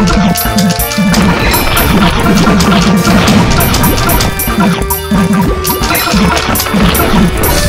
If you